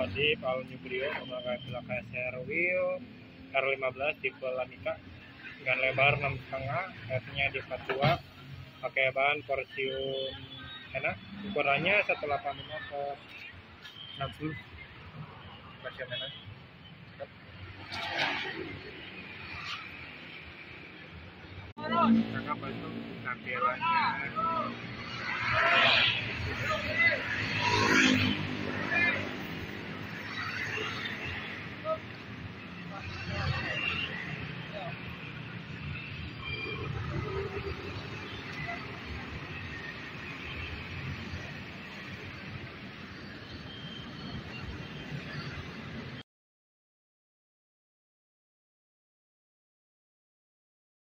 Audi Paul New Brio memakai belakang SR wheel R15 tipe Lanika. Dengan lebar 6,5 F-nya di 42 pakai bahan Porsium enak. Ukurannya 185 ke 60 masih enak. Kakak bantu tampilannya